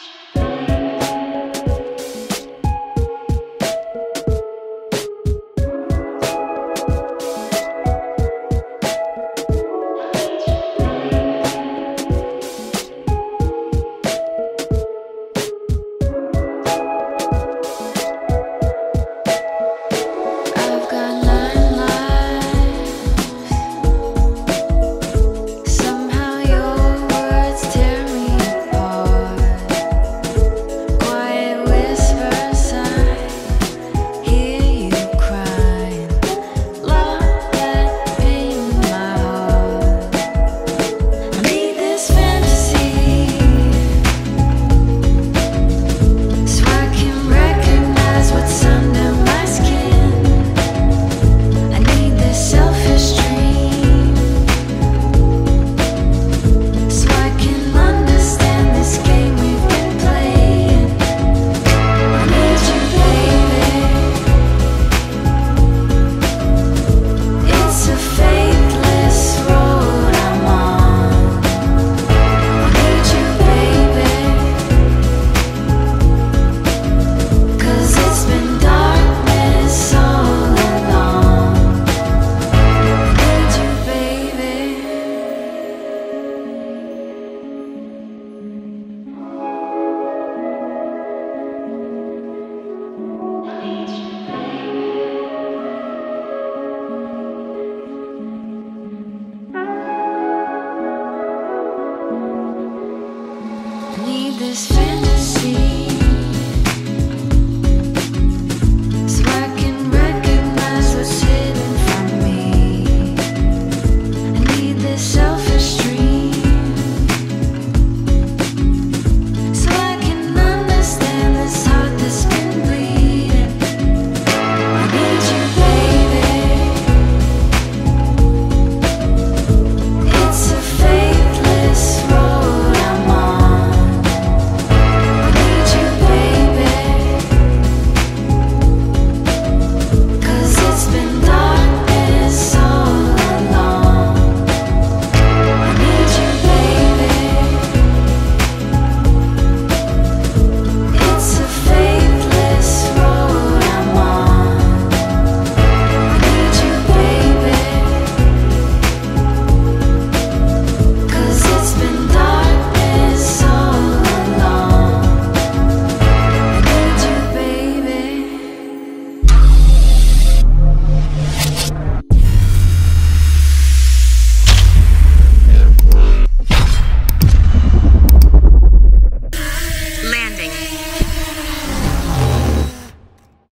I've need this fantasy.